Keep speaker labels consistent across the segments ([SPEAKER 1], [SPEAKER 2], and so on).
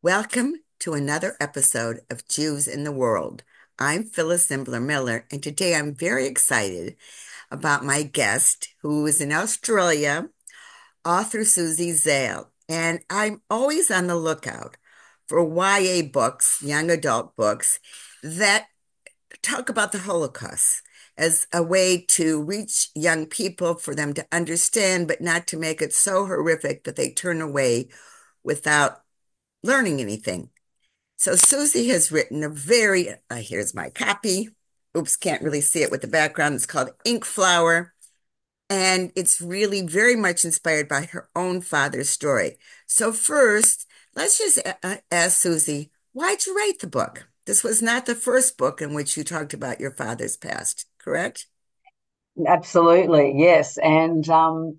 [SPEAKER 1] Welcome to another episode of Jews in the World. I'm Phyllis Zimbler Miller, and today I'm very excited about my guest who is in Australia, author Suzy Zail. And I'm always on the lookout for YA books, young adult books, that talk about the Holocaust as a way to reach young people for them to understand, but not to make it so horrific that they turn away without learning anything. So Suzy has written a very, uh, here's my copy. Oops, can't really see it with the background. It's called Inkflower. And it's really very much inspired by her own father's story. So first, let's just ask Suzy, why'd you write the book? This was not the first book in which you talked about your father's past, correct?
[SPEAKER 2] Absolutely, yes. And um,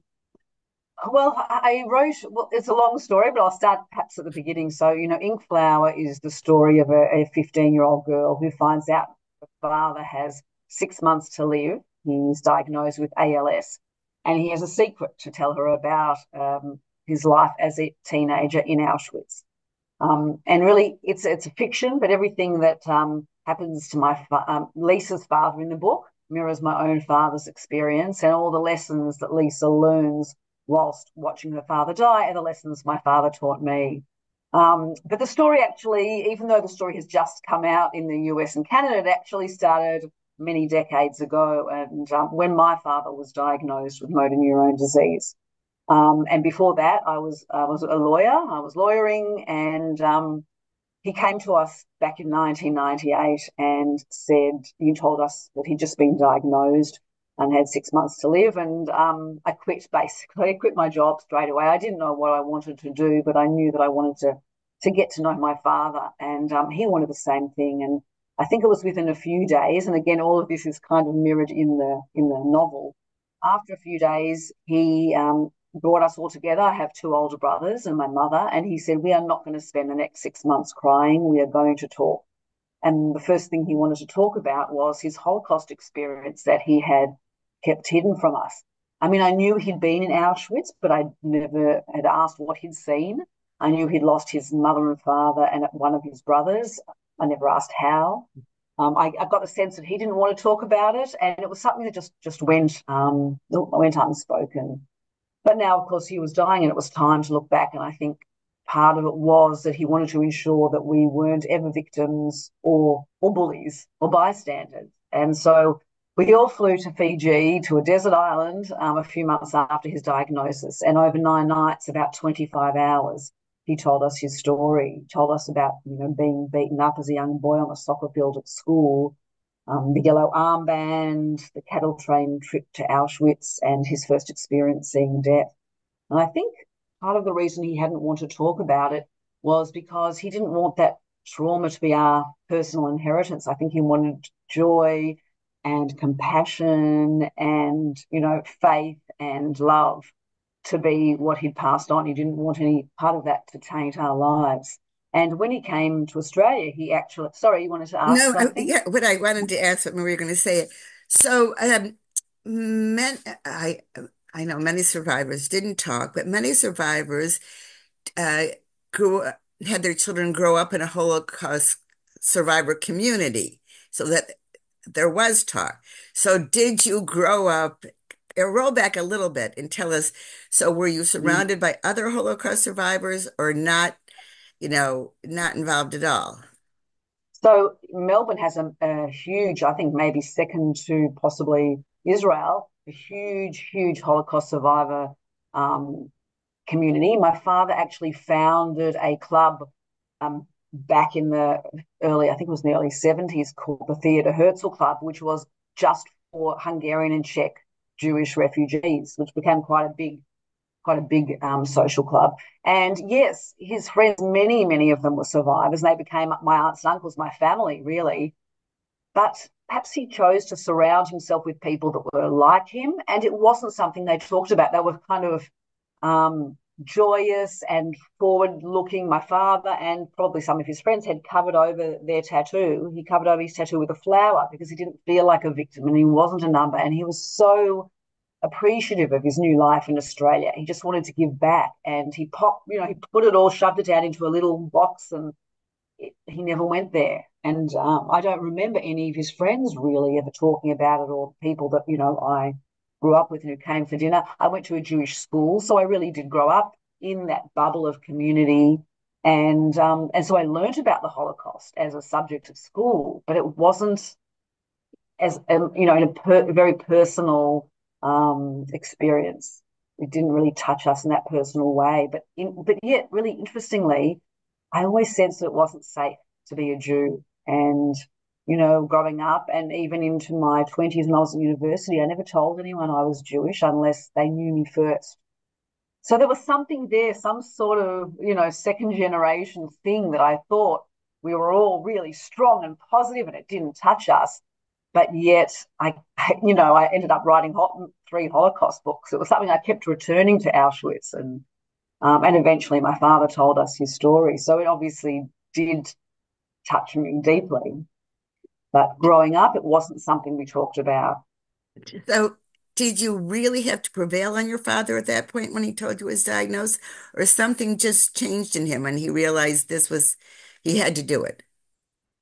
[SPEAKER 2] well, I wrote, well, it's a long story, but I'll start perhaps at the beginning. So, you know, Inkflower is the story of a 15 year old girl who finds out her father has six months to live. He's diagnosed with ALS, and he has a secret to tell her about um, his life as a teenager in Auschwitz. Um, and really, it's it's a fiction, but everything that um, happens to my fa- um, Lisa's father in the book mirrors my own father's experience and all the lessons that Lisa learns whilst watching her father die and the lessons my father taught me. Um, but the story actually, even though the story has just come out in the US and Canada, it actually started many decades ago, and um, when my father was diagnosed with motor neurone disease. Um, and before that, I was I was a lawyer. I was lawyering, and um, he came to us back in 1998 and said he told us that he'd just been diagnosed and had six months to live. And um, I quit basically. I quit my job straight away. I didn't know what I wanted to do, but I knew that I wanted to to get to know my father, and um, he wanted the same thing. And I think it was within a few days. And again, all of this is kind of mirrored in the in the novel. After a few days, he um, brought us all together. I have two older brothers and my mother, and he said, We are not going to spend the next six months crying. We are going to talk. And the first thing he wanted to talk about was his Holocaust experience that he had kept hidden from us. I mean, I knew he'd been in Auschwitz, but I never had asked what he'd seen. I knew he'd lost his mother and father and one of his brothers. I never asked how. Um, I, I, got the sense that he didn't want to talk about it, and it was something that just just went um, went unspoken. But now, of course, he was dying, and it was time to look back. And I think part of it was that he wanted to ensure that we weren't ever victims or or bullies or bystanders. And so we all flew to Fiji, to a desert island, um, a few months after his diagnosis. And over nine nights, about 25 hours, he told us his story. He told us about, you know, being beaten up as a young boy on a soccer field at school, um, the yellow armband, the cattle train trip to Auschwitz, and his first experience seeing death. And I think part of the reason he hadn't wanted to talk about it was because he didn't want that trauma to be our personal inheritance. I think he wanted joy and compassion and, you know, faith and love to be what he'd passed on. He didn't want any part of that to taint our lives. And when he came to Australia, he actually, sorry, you wanted to ask
[SPEAKER 1] no, yeah, what I wanted to ask what Maria going to say. It. So, um, men, I, I know many survivors didn't talk, but many survivors uh, grew had their children grow up in a Holocaust survivor community, so that there was talk. So did you grow up, roll back a little bit and tell us, so were you surrounded by other Holocaust survivors or not, you know, not involved at all?
[SPEAKER 2] So Melbourne has a, a huge, I think maybe second to possibly Israel, a huge, huge Holocaust survivor um, community. My father actually founded a club um, back in the early, I think it was in the early 70s, called the Theodor Herzl Club, which was just for Hungarian and Czech Jewish refugees, which became quite a big, quite a big um, social club. And yes, his friends, many, many of them were survivors. They became my aunts and uncles, my family, really. But perhaps he chose to surround himself with people that were like him, and it wasn't something they talked about. They were kind of um, joyous and forward looking. My father and probably some of his friends had covered over their tattoo. He covered over his tattoo with a flower because he didn't feel like a victim and he wasn't a number. And he was so appreciative of his new life in Australia. He just wanted to give back, and he popped, you know, he put it all, shoved it down into a little box, and it, he never went there. And um, I don't remember any of his friends really ever talking about it, or people that you know I grew up with who came for dinner. I went to a Jewish school, so I really did grow up in that bubble of community. And um, and so I learned about the Holocaust as a subject of school, but it wasn't as um, you know in a per, very personal um, experience. It didn't really touch us in that personal way, but in, but yet really interestingly, I always sensed that it wasn't safe to be a Jew. And you know, growing up and even into my 20s when I was at university, I never told anyone I was Jewish unless they knew me first. So there was something there, some sort of, you know, second generation thing that I thought we were all really strong and positive and it didn't touch us. But yet, I, you know, I ended up writing three Holocaust books. It was something I kept returning to Auschwitz, and um, and eventually my father told us his story. So it obviously did touch me deeply. But growing up, it wasn't something we talked about.
[SPEAKER 1] So, did you really have to prevail on your father at that point when he told you his diagnosis, or something just changed in him and he realized this was, he had to do it?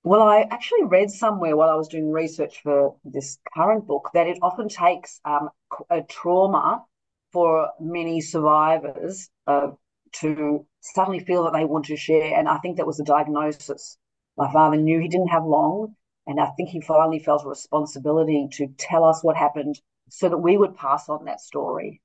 [SPEAKER 2] Well, I actually read somewhere while I was doing research for this current book that it often takes um, a trauma for many survivors uh, to suddenly feel that they want to share. And I think that was the diagnosis. My father knew he didn't have long, and I think he finally felt a responsibility to tell us what happened so that we would pass on that story.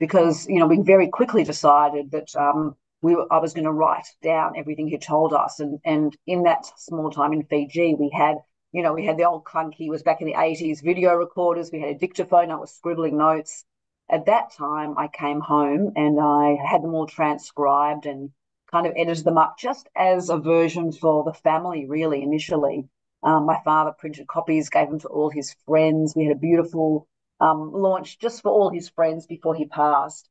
[SPEAKER 2] Because, you know, we very quickly decided that um, we were, I was going to write down everything he told us. And, and in that small time in Fiji, we had, you know, we had the old clunky, was back in the 80s, video recorders. We had a dictaphone. I was scribbling notes. At that time, I came home and I had them all transcribed and kind of edited them up just as a version for the family, really, initially. Um, my father printed copies, gave them to all his friends. We had a beautiful um, launch just for all his friends before he passed.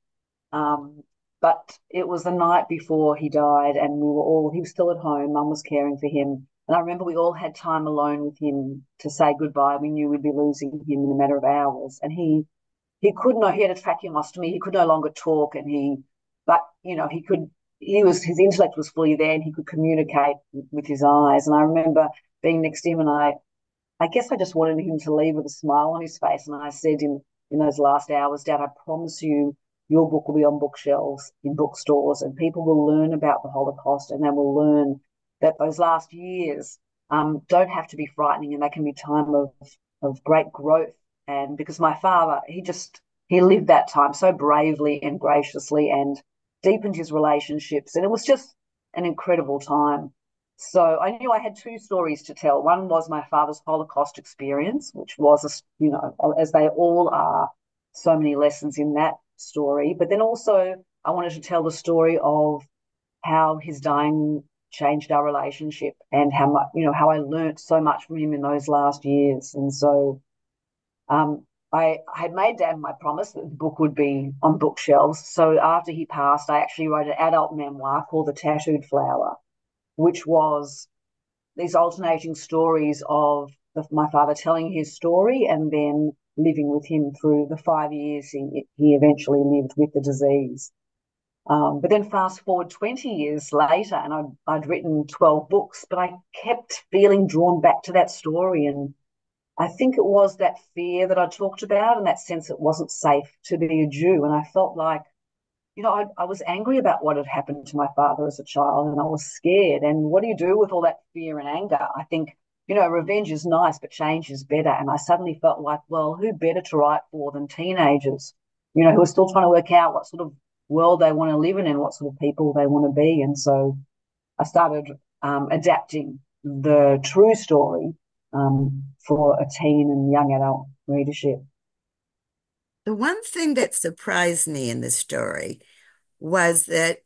[SPEAKER 2] Um, but it was the night before he died, and we were all, he was still at home. Mum was caring for him. And I remember we all had time alone with him to say goodbye. We knew we'd be losing him in a matter of hours. And he, he could not, he had a tracheostomy. He could no longer talk. And he, but, you know, he could, he was, his intellect was fully there and he could communicate with his eyes. And I remember being next to him, and I, I guess I just wanted him to leave with a smile on his face. And I said in in those last hours, Dad, I promise you, your book will be on bookshelves in bookstores, and people will learn about the Holocaust, and they will learn that those last years um, don't have to be frightening, and they can be time of of great growth. And because my father, he just he lived that time so bravely and graciously, and deepened his relationships, and it was just an incredible time. So I knew I had two stories to tell. One was my father's Holocaust experience, which was, you know, as they all are, so many lessons in that story. But then also, I wanted to tell the story of how his dying changed our relationship and how much, you know, how I learned so much from him in those last years. And so, um, I, I had made Dan my promise that the book would be on bookshelves. So after he passed, I actually wrote an adult memoir called The Tattooed Flower which was these alternating stories of the, my father telling his story and then living with him through the five years he, he eventually lived with the disease. Um, but then fast forward 20 years later, and I'd, I'd written 12 books, but I kept feeling drawn back to that story. And I think it was that fear that I talked about and that sense it wasn't safe to be a Jew. And I felt like you know, I, I, was angry about what had happened to my father as a child and I was scared. And what do you do with all that fear and anger? I think, you know, revenge is nice, but change is better. And I suddenly felt like, well, who better to write for than teenagers, you know, who are still trying to work out what sort of world they want to live in and what sort of people they want to be. And so I started um, adapting the true story um, for a teen and young adult readership.
[SPEAKER 1] The one thing that surprised me in this story was that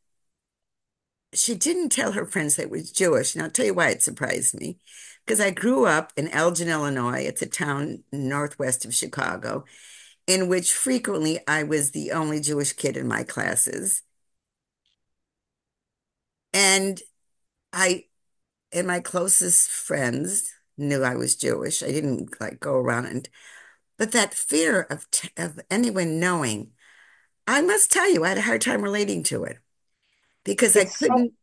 [SPEAKER 1] she didn't tell her friends that it was Jewish. And I'll tell you why it surprised me. Because I grew up in Elgin, Illinois. It's a town northwest of Chicago, in which frequently I was the only Jewish kid in my classes. And I, and my closest friends knew I was Jewish. I didn't like go around and But that fear of, of anyone knowing, I must tell you, I had a hard time relating to it because I
[SPEAKER 2] It's so
[SPEAKER 1] couldn't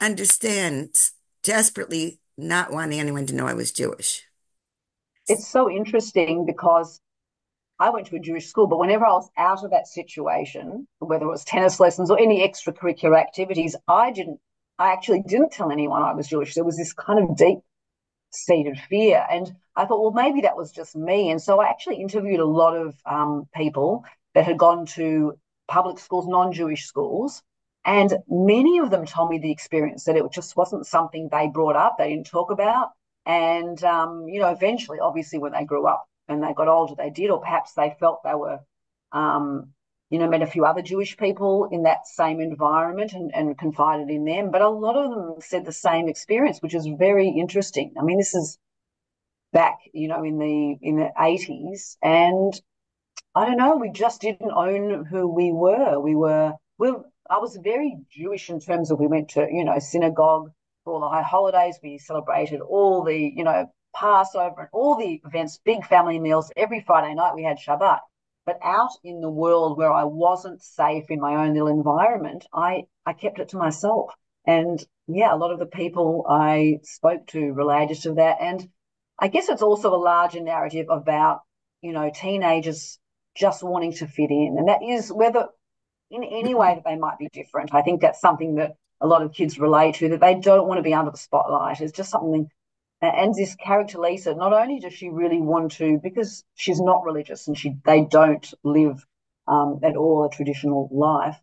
[SPEAKER 1] understand desperately not wanting anyone to know I was Jewish.
[SPEAKER 2] it's so interesting because I went to a Jewish school, but whenever I was out of that situation, whether it was tennis lessons or any extracurricular activities, I didn't, I actually didn't tell anyone I was Jewish. There was this kind of deep seated fear. And I thought, well, maybe that was just me. And so I actually interviewed a lot of um, people that had gone to public schools, non Jewish schools. And many of them told me the experience that it just wasn't something they brought up, they didn't talk about. And, um, you know, eventually, obviously, when they grew up and they got older, they did, or perhaps they felt they were, um, you know, met a few other Jewish people in that same environment and, and confided in them. But a lot of them said the same experience, which is very interesting. I mean, this is back, you know, in the in the 80s. And I don't know, we just didn't own who we were. We were we I was very Jewish in terms of we went to, you know, synagogue for all the high holidays. We celebrated all the, you know, Passover and all the events, big family meals. Every Friday night we had Shabbat. But out in the world where I wasn't safe in my own little environment, I, I kept it to myself. And yeah, a lot of the people I spoke to related to that. And I guess it's also a larger narrative about, you know, teenagers just wanting to fit in. And that is whether in any way that they might be different. I think that's something that a lot of kids relate to, that they don't want to be under the spotlight. It's just something and this character Lisa, not only does she really want to, because she's not religious and she they don't live um, at all a traditional life,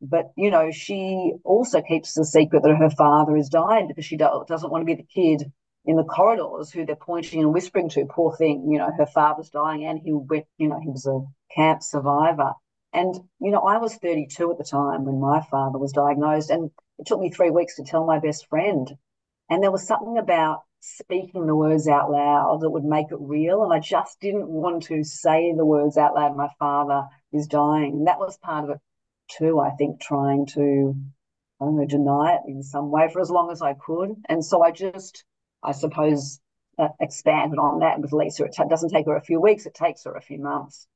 [SPEAKER 2] but you know she also keeps the secret that her father has died because she do, doesn't want to be the kid in the corridors who they're pointing and whispering to. Poor thing, you know, her father's dying and he went, you know, he was a camp survivor. And you know, I was 32 at the time when my father was diagnosed, and it took me three weeks to tell my best friend. And there was something about speaking the words out loud that would make it real. And I just didn't want to say the words out loud, my father is dying. And that was part of it too, I think, trying to, I don't know, deny it in some way for as long as I could. And so I just, I suppose, uh, expanded on that with Lisa. It t- doesn't take her a few weeks, it takes her a few months.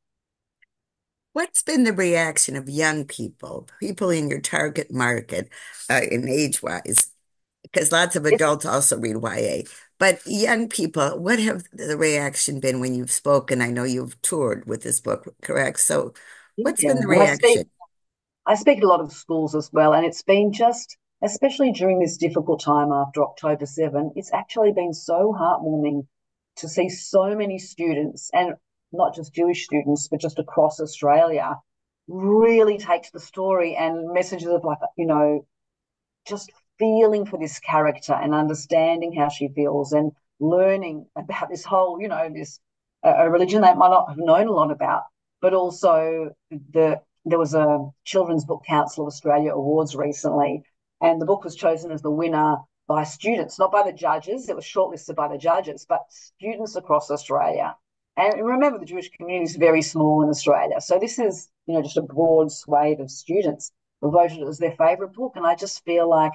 [SPEAKER 1] What's been the reaction of young people, people in your target market, uh, in age wise, because lots of
[SPEAKER 2] It's,
[SPEAKER 1] adults also read YA. But young people, what have the reaction been when you've spoken? I know you've toured with this book, correct? So what's
[SPEAKER 2] yeah,
[SPEAKER 1] been the
[SPEAKER 2] well, I speak,
[SPEAKER 1] reaction?
[SPEAKER 2] I speak at a lot of schools as well, and it's been just, especially during this difficult time after October 7, it's actually been so heartwarming to see so many students, and not just Jewish students, but just across Australia, really take to the story and messages of like, you know, just feeling for this character and understanding how she feels and learning about this whole, you know, this a religion they might not have known a lot about, but also the there was a Children's Book Council of Australia Awards recently, and the book was chosen as the winner by students, not by the judges. It was shortlisted by the judges, but students across Australia. And remember, the Jewish community is very small in Australia, so this is you know just a broad swathe of students who voted as their favourite book, and I just feel like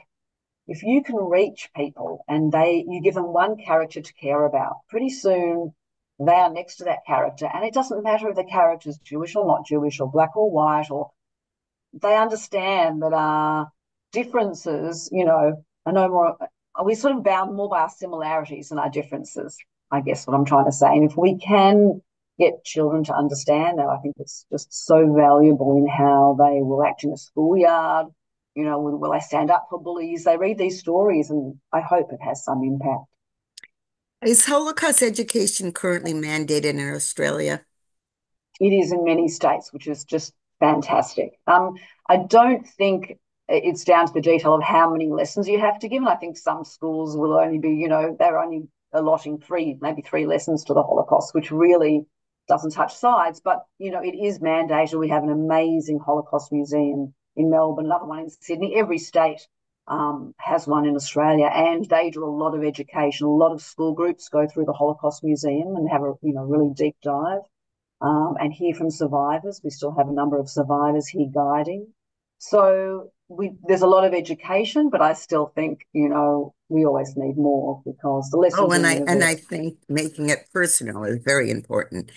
[SPEAKER 2] if you can reach people and they you give them one character to care about, pretty soon they are next to that character. And it doesn't matter if the character is Jewish or not Jewish or black or white, or they understand that our differences, you know, are no more we sort of bound more by our similarities than our differences, I guess what I'm trying to say. And if we can get children to understand that, I think it's just so valuable in how they will act in a schoolyard, you know, will, will they stand up for bullies? They read these stories, and I hope it has some impact.
[SPEAKER 1] Is Holocaust education currently mandated in Australia?
[SPEAKER 2] It is in many states, which is just fantastic. Um, I don't think it's down to the detail of how many lessons you have to give. And I think some schools will only be, you know, they're only allotting three, maybe three lessons to the Holocaust, which really doesn't touch sides. But, you know, it is mandated. We have an amazing Holocaust museum in Melbourne, another one in Sydney. Every state um, has one in Australia, and they do a lot of education. A lot of school groups go through the Holocaust Museum and have a you know really deep dive um, and hear from survivors. We still have a number of survivors here guiding. So we there's a lot of education, but I still think you know we always need more because the lessons.
[SPEAKER 1] Oh, and I and I think making it personal is very important.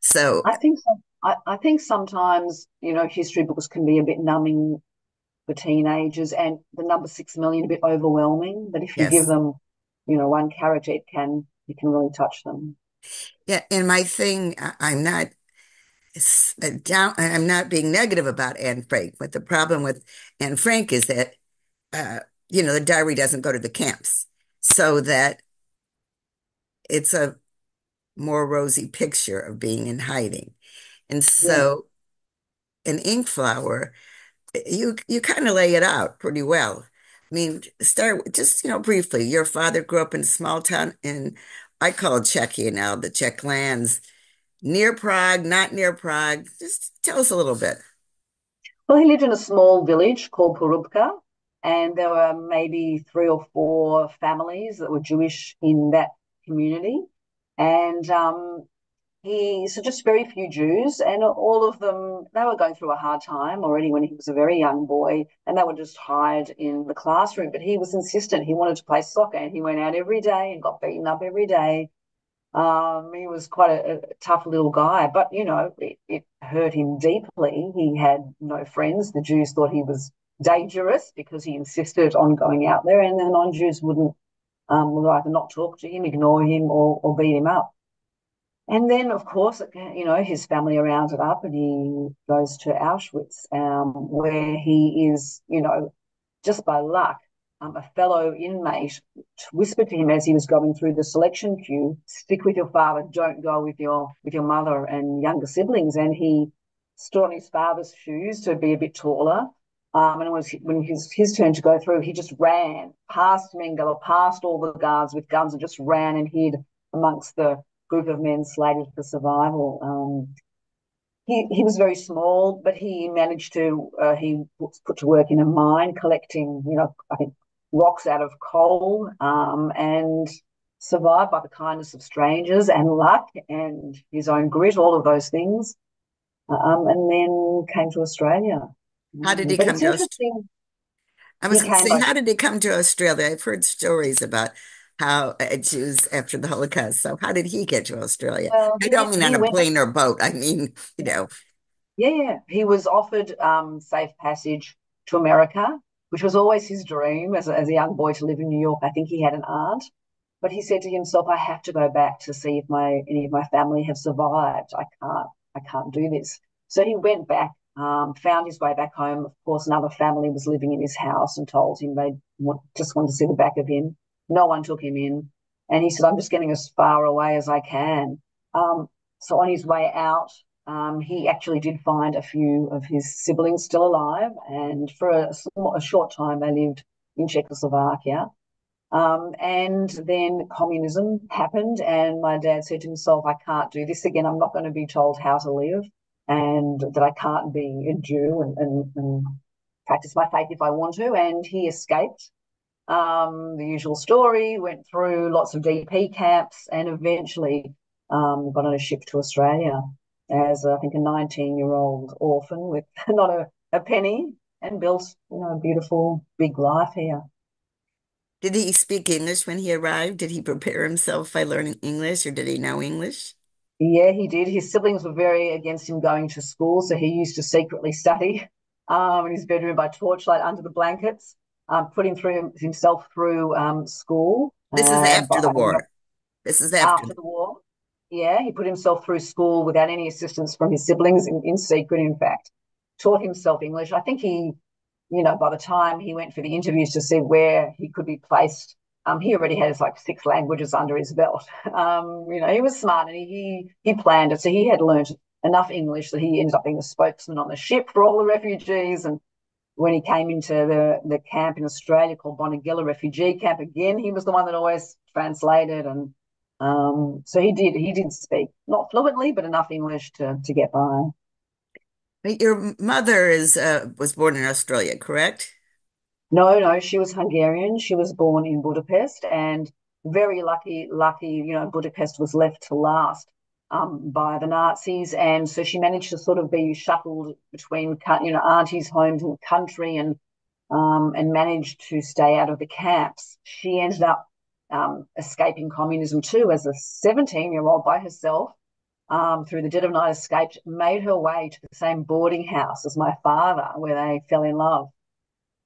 [SPEAKER 1] So
[SPEAKER 2] I think so. I, I think sometimes you know history books can be a bit numbing for teenagers, and the number six million a bit overwhelming. But if you
[SPEAKER 1] yes.
[SPEAKER 2] give them, you know, one character, it can it can really touch them.
[SPEAKER 1] Yeah, and my thing, I'm not down. I'm not being negative about Anne Frank, but the problem with Anne Frank is that, uh, you know, the diary doesn't go to the camps, so that it's a more rosy picture of being in hiding. And so yeah. in Inkflower, you you kind of lay it out pretty well. I mean, start just, you know, briefly. Your father grew up in a small town in, I call it Czechia now, the Czech lands near Prague, not near Prague. Just tell us a little bit.
[SPEAKER 2] Well, he lived in a small village called Porubka, and there were maybe three or four families that were Jewish in that community. And um, he, so just very few Jews, and all of them, they were going through a hard time already when he was a very young boy, and they would just hide in the classroom. But he was insistent. He wanted to play soccer, and he went out every day and got beaten up every day um, he was quite a, a, tough little guy, but you know, it, it, hurt him deeply. He had no friends. The Jews thought he was dangerous because he insisted on going out there, and the non-Jews wouldn't um, would either not talk to him, ignore him, or, or beat him up. And then, of course, you know, his family are rounded up, and he goes to Auschwitz, um, where he is, you know, just by luck, um, a fellow inmate whispered to him as he was going through the selection queue, "Stick with your father. Don't go with your with your mother and younger siblings." And he stood on his father's shoes to be a bit taller. Um, and it was when his his turn to go through, he just ran past Mengele, past all the guards with guns, and just ran and hid amongst the group of men slated for survival. Um, he, he was very small, but he managed to, uh, he was put to work in a mine collecting, you know, I think rocks out of coal um, and survived by the kindness of strangers and luck and his own grit, all of those things. Um, and then came to Australia.
[SPEAKER 1] How did he but come to Australia? I was going to say, how did he come to Australia? I've heard stories about how uh, Jews after the Holocaust. So, how did he get to Australia? Well, I don't mean on a went- plane or boat. I mean, you know.
[SPEAKER 2] Yeah, yeah. He was offered um, safe passage to America which was always his dream as a, as a young boy to live in New York. I think he had an aunt, but he said to himself, "I have to go back to see if my any of my family have survived. I can't, I can't do this." So he went back, um, found his way back home. Of course, another family was living in his house and told him they want, just wanted to see the back of him. No one took him in, and he said, "I'm just getting as far away as I can." Um, so on his way out, um, he actually did find a few of his siblings still alive, and for a, a short time they lived in Czechoslovakia. Um, and then communism happened, and my dad said to himself, I can't do this again. I'm not going to be told how to live, and that I can't be a Jew and, and, and practice my faith if I want to. And he escaped. Um, the usual story went through lots of DP camps and eventually um, got on a ship to Australia as I think a 19 year old orphan with not a, a penny and built you know a beautiful big life here.
[SPEAKER 1] Did he speak English when he arrived? Did he prepare himself by learning English or did he know English?
[SPEAKER 2] Yeah, he did. His siblings were very against him going to school, so he used to secretly study um, in his bedroom by torchlight under the blankets, um, putting through himself through um, school.
[SPEAKER 1] This is after the war. This is after.
[SPEAKER 2] after the war. Yeah, he put himself through school without any assistance from his siblings, in, in secret, in fact. Taught himself English. I think he, you know, by the time he went for the interviews to see where he could be placed, um, he already has like six languages under his belt. Um, you know, he was smart and he he planned it. So he had learned enough English that he ended up being a spokesman on the ship for all the refugees. And when he came into the, the camp in Australia called Bonegilla Refugee Camp, again, he was the one that always translated and um, so he did he did speak not fluently, but enough English to to get by.
[SPEAKER 1] Your mother is uh, was born in Australia, correct?
[SPEAKER 2] No, no, she was Hungarian. She was born in Budapest, and very lucky, lucky. You know, Budapest was left to last um, by the Nazis, and so she managed to sort of be shuttled between, you know, auntie's homes in the country and um, and managed to stay out of the camps. She ended up um, escaping communism too as a 17 year old by herself. Um, through the dead of night, escaped, made her way to the same boarding house as my father, where they fell in love.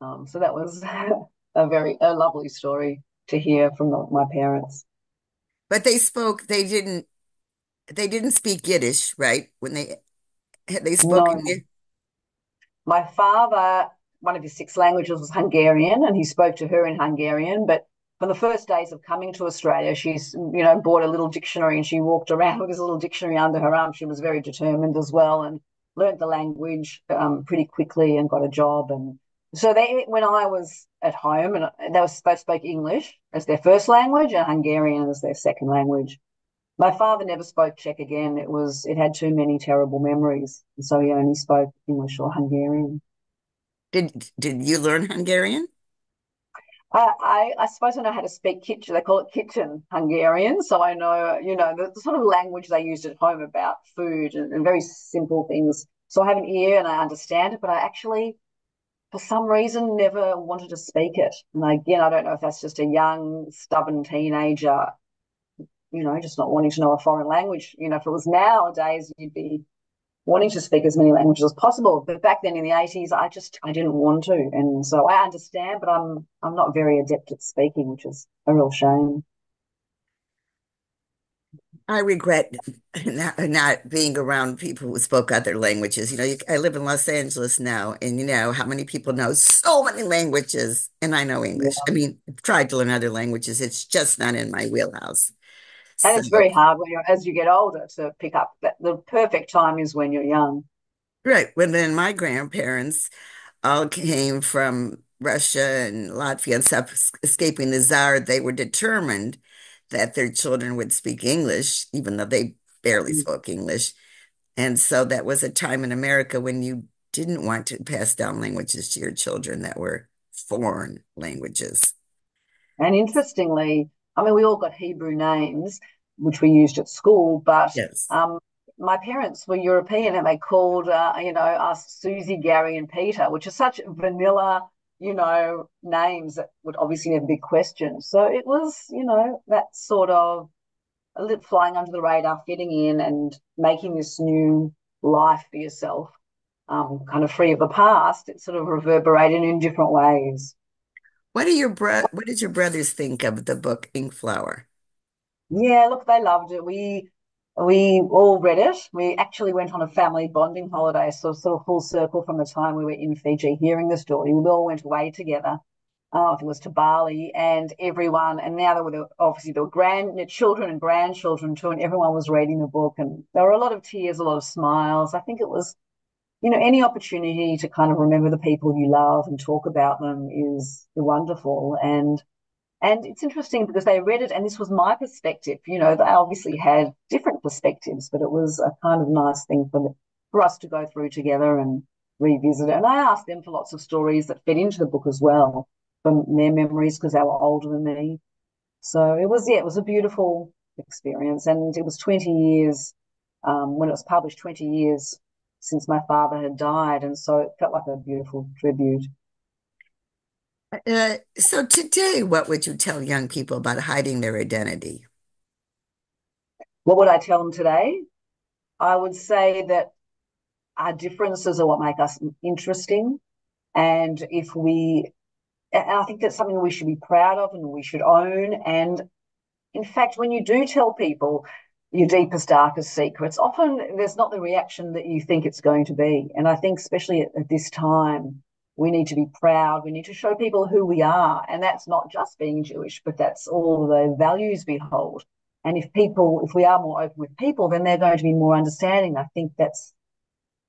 [SPEAKER 2] Um, so that was a very a lovely story to hear from the, my parents.
[SPEAKER 1] But they spoke. They didn't. They didn't speak Yiddish, right? When they had they spoken.
[SPEAKER 2] No, my father, one of his six languages was Hungarian, and he spoke to her in Hungarian. But from the first days of coming to Australia, she's you know bought a little dictionary and she walked around with this little dictionary under her arm. She was very determined as well and learned the language um, pretty quickly and got a job. And so they, when I was at home, and they both spoke English as their first language and Hungarian as their second language. My father never spoke Czech again. It was it had too many terrible memories, so he only spoke English or Hungarian.
[SPEAKER 1] Did did you learn Hungarian?
[SPEAKER 2] I, I, I suppose I know how to speak kitchen. They call it kitchen Hungarian, so I know you know the, the sort of language they used at home about food and, and very simple things. So I have an ear and I understand it, but I actually for some reason never wanted to speak it. And again, I don't know if that's just a young, stubborn teenager, you know, just not wanting to know a foreign language. You know, if it was nowadays, you'd be wanting to speak as many languages as possible. But back then in the 80s, I just I didn't want to. And so I understand, but I'm I'm not very adept at speaking, which is a real shame.
[SPEAKER 1] I regret not, not, being around people who spoke other languages. You know, you, I live in Los Angeles now, and you know how many people know so many languages, and I know English.
[SPEAKER 2] Yeah.
[SPEAKER 1] I mean, I've tried to learn other languages. It's just not in my wheelhouse.
[SPEAKER 2] And
[SPEAKER 1] So,
[SPEAKER 2] it's very hard when you're as you get older to pick up that the perfect time is when you're young.
[SPEAKER 1] right. Well, then my grandparents all came from Russia and Latvia and stuff, escaping the Tsar. They were determined that their children would speak English, even though they barely mm. spoke English. And so that was a time in America when you didn't want to pass down languages to your children that were foreign languages.
[SPEAKER 2] And interestingly, I mean, we all got Hebrew names, which we used at school, but
[SPEAKER 1] Yes.
[SPEAKER 2] um, my parents were European and they called, uh, you know, us Suzy, Gary, and Peter, which are such vanilla, you know, names that would obviously never be questioned. So it was, you know, that sort of a little flying under the radar, fitting in and making this new life for yourself, um, kind of free of the past. It sort of reverberated in different ways.
[SPEAKER 1] What do your bro what did your brothers think of the book Inkflower?
[SPEAKER 2] Yeah, look, they loved it. We we all read it. We actually went on a family bonding holiday, so sort of full circle from the time we were in Fiji hearing the story. We all went away together. Uh, I think it was to Bali, and everyone, and now there were the, obviously there were grand children and grandchildren too, and everyone was reading the book, and there were a lot of tears, a lot of smiles. I think it was, you know, any opportunity to kind of remember the people you love and talk about them is wonderful. And and it's interesting because they read it, and this was my perspective. You know, they obviously had different perspectives, but it was a kind of nice thing for the, for us to go through together and revisit it. And I asked them for lots of stories that fit into the book as well from their memories because they were older than me. So it was, yeah, it was a beautiful experience, and it was 20 years um, when it was published, 20 years since my father had died, and so it felt like a beautiful tribute.
[SPEAKER 1] Uh, so today, what would you tell young people about hiding their identity?
[SPEAKER 2] What would I tell them today? I would say that our differences are what make us interesting. And if we, and I think that's something we should be proud of and we should own. And in fact, when you do tell people your deepest, darkest secrets, often there's not the reaction that you think it's going to be. And I think, especially at, at this time, we need to be proud. We need to show people who we are. And that's not just being Jewish, but that's all the values we hold. And if people, if we are more open with people, then they're going to be more understanding. I think that's,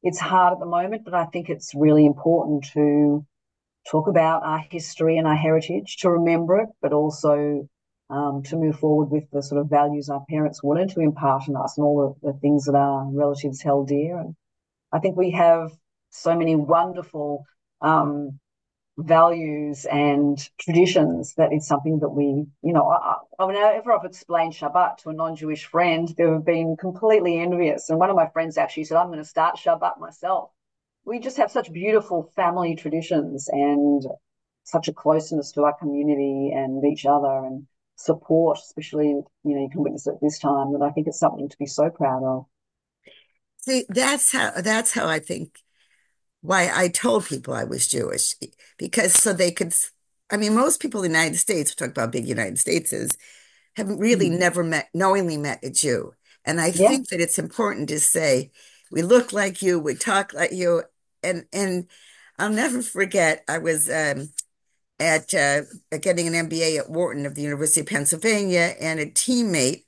[SPEAKER 2] it's hard at the moment, but I think it's really important to talk about our history and our heritage, to remember it, but also um, to move forward with the sort of values our parents wanted to impart on us and all the, the things that our relatives held dear. And I think we have so many wonderful um, values and traditions that it's something that we, you know, I, I, whenever I've explained Shabbat to a non-Jewish friend, they've been completely envious. And one of my friends actually said, I'm going to start Shabbat myself. we just have such beautiful family traditions and such a closeness to our community and each other and support, especially, you know, you can witness it this time, that I think it's something to be so proud of.
[SPEAKER 1] See, that's how that's how I think why I told people I was Jewish because so they could. I mean, most people in the United States, we talk about big United States, is have really
[SPEAKER 2] Mm.
[SPEAKER 1] never met, knowingly met a Jew, and I
[SPEAKER 2] Yeah,
[SPEAKER 1] think that it's important to say we look like you, we talk like you, and and I'll never forget. I was um, at uh, getting an MBA at Wharton of the University of Pennsylvania, and a teammate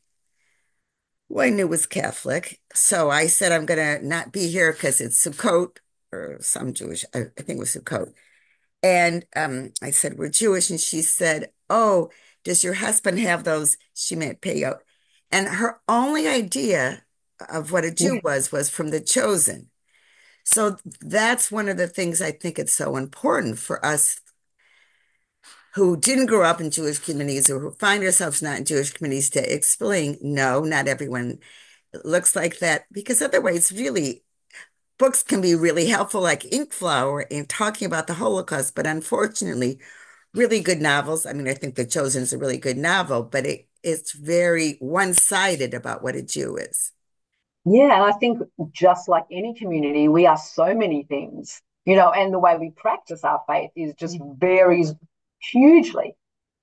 [SPEAKER 1] who I knew was Catholic. So I said, I'm going to not be here because it's Sukkot or some Jewish, I, I think it was Sukkot. And um, I said, We're Jewish. And she said, Oh, does your husband have those? She meant payot. And her only idea of what a Jew was was from The Chosen. So that's one of the things I think it's so important for us who didn't grow up in Jewish communities or who find ourselves not in Jewish communities to explain, no, not everyone looks like that, because otherwise, really, books can be really helpful, like Inkflower, in talking about the Holocaust. But unfortunately, really good novels. I mean, I think The Chosen is a really good novel, but it it's very one-sided about what a Jew is.
[SPEAKER 2] yeah. And I think just like any community, we are so many things, you know, and the way we practice our faith is just mm-hmm. varies hugely.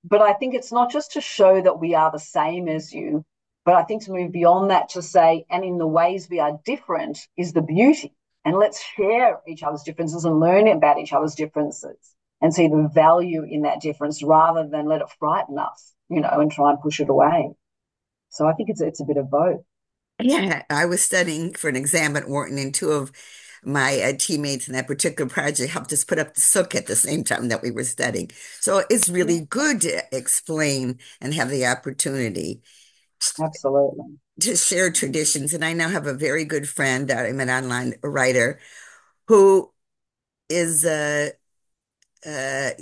[SPEAKER 2] But I think it's not just to show that we are the same as you, but I think to move beyond that to say, and in the ways we are different is the beauty. And let's share each other's differences and learn about each other's differences and see the value in that difference rather than let it frighten us, you know, and try and push it away. So I think it's it's a bit of both.
[SPEAKER 1] Yeah, I was studying for an exam at Wharton, and two of my uh, teammates in that particular project helped us put up the sukkah at the same time that we were studying. So it's really good to explain and have the opportunity
[SPEAKER 2] absolutely.
[SPEAKER 1] to share traditions. And I now have a very good friend, uh, I'm an online writer, who is a, a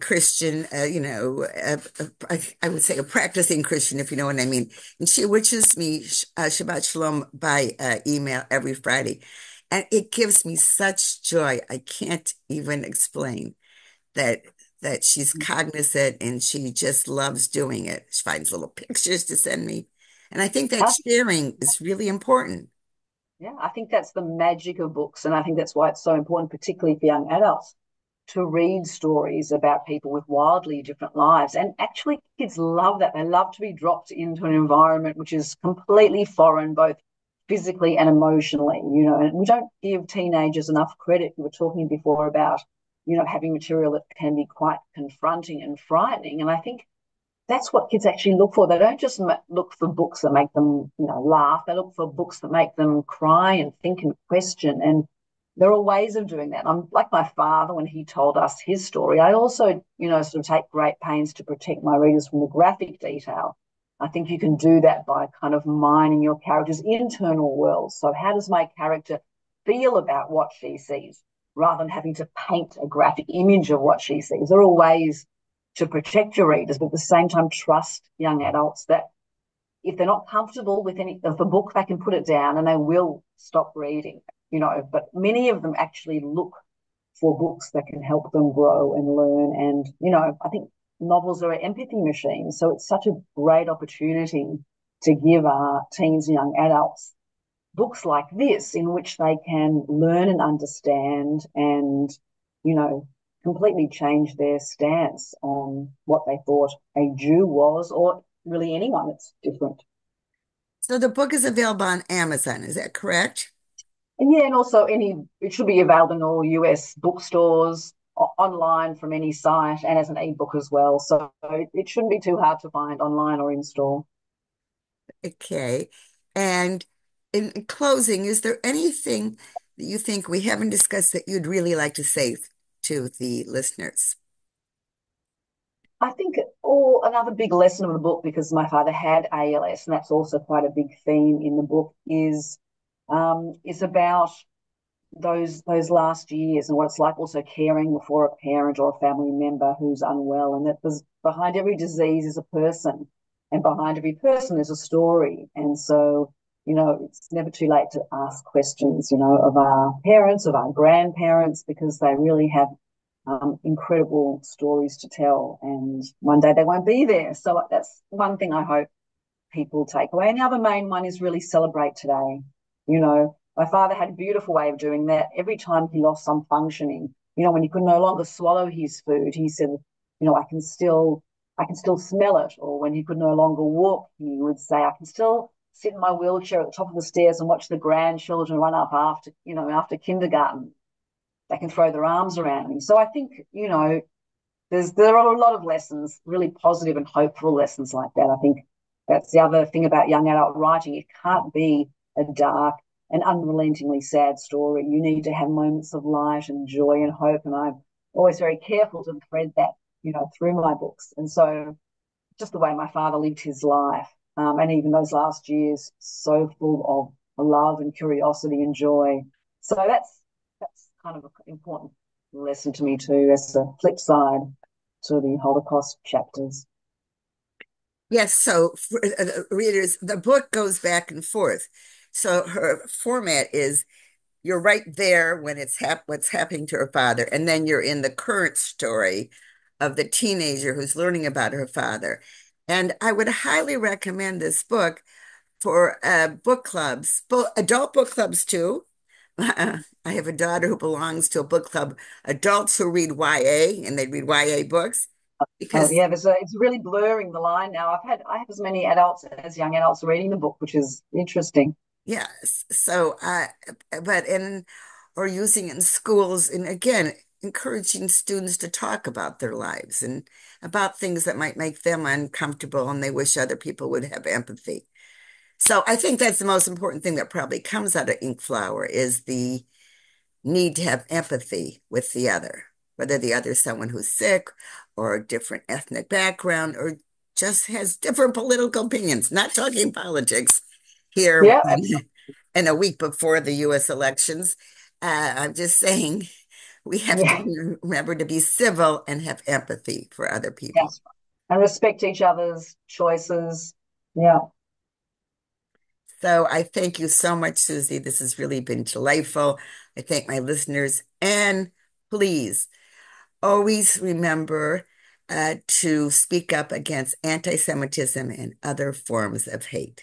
[SPEAKER 1] Christian, uh, you know, a, a, I would say a practicing Christian, if you know what I mean. And she wishes me uh, Shabbat Shalom by uh, email every Friday. And it gives me such joy. I can't even explain that that she's mm. cognizant and she just loves doing it. She finds little pictures to send me. And I think that sharing is really important.
[SPEAKER 2] Yeah, I think that's the magic of books. And I think that's why it's so important, particularly for young adults, to read stories about people with wildly different lives. And actually, kids love that. They love to be dropped into an environment which is completely foreign, both physically and emotionally, you know. And we don't give teenagers enough credit. We were talking before about, you know, having material that can be quite confronting and frightening. And I think that's what kids actually look for. They don't just look for books that make them, you know, laugh. They look for books that make them cry and think and question. And there are ways of doing that. I'm like my father when he told us his story. I also, you know, sort of take great pains to protect my readers from the graphic detail. I think you can do that by kind of mining your character's internal world. So, how does my character feel about what she sees rather than having to paint a graphic image of what she sees? There are ways to protect your readers, but at the same time, trust young adults that if they're not comfortable with any of the book, they can put it down and they will stop reading, you know. But many of them actually look for books that can help them grow and learn. And, you know, I think novels are empathy machines. So it's such a great opportunity to give our teens and young adults books like this in which they can learn and understand and, you know, completely change their stance on what they thought a Jew was or really anyone that's different.
[SPEAKER 1] So the book is available on Amazon, is that correct?
[SPEAKER 2] And yeah, and also any it should be available in all US bookstores online from any site and as an ebook as well. So it, shouldn't be too hard to find online or in store.
[SPEAKER 1] Okay. And in closing, is there anything that you think we haven't discussed that you'd really like to say to the listeners?
[SPEAKER 2] I think or another big lesson of the book, because my father had ALS, and that's also quite a big theme in the book, is um, is about those those last years and what it's like also caring for a parent or a family member who's unwell, and that there's behind every disease is a person, and behind every person is a story, and so you know, it's never too late to ask questions, you know, of our parents, of our grandparents, because they really have um, incredible stories to tell. And one day they won't be there. So that's one thing I hope people take away. And the other main one is really celebrate today. You know, my father had a beautiful way of doing that. Every time he lost some functioning, you know, when he could no longer swallow his food, he said, you know, I can still, I can still smell it. Or when he could no longer walk, he would say, I can still sit in my wheelchair at the top of the stairs and watch the grandchildren run up after, you know, after kindergarten. They can throw their arms around me. So I think, you know, there's there are a lot of lessons, really positive and hopeful lessons like that. I think that's the other thing about young adult writing. It can't be a dark and unrelentingly sad story. You need to have moments of light and joy and hope. And I'm always very careful to thread that, you know, through my books. And so just the way my father lived his life, um, and even those last years, so full of love and curiosity and joy. So that's that's kind of an important lesson to me too, as a flip side to the Holocaust chapters.
[SPEAKER 1] Yes, so for uh, readers, the book goes back and forth. So her format is you're right there when it's hap- what's happening to her father, and then you're in the current story of the teenager who's learning about her father. And I would highly recommend this book for uh, book clubs, bo- adult book clubs too. I have a daughter who belongs to a book club, adults who read YA and they read YA books
[SPEAKER 2] oh, because oh, yeah, a, it's really blurring the line now. I've had I have as many adults as young adults reading the book, which is interesting.
[SPEAKER 1] Yes. So, uh, but in or using in schools, and again, encouraging students to talk about their lives and about things that might make them uncomfortable and they wish other people would have empathy. So I think that's the most important thing that probably comes out of Inkflower is the need to have empathy with the other, whether the other is someone who's sick or a different ethnic background or just has different political opinions, not talking politics here
[SPEAKER 2] yeah.
[SPEAKER 1] in, a week before the US elections. Uh, I'm just saying we have yeah. to remember to be civil and have empathy for other people. Yes.
[SPEAKER 2] And respect each other's choices. Yeah.
[SPEAKER 1] So I thank you so much, Suzy. This has really been delightful. I thank my listeners. And please always remember uh, to speak up against anti Semitism and other forms of hate.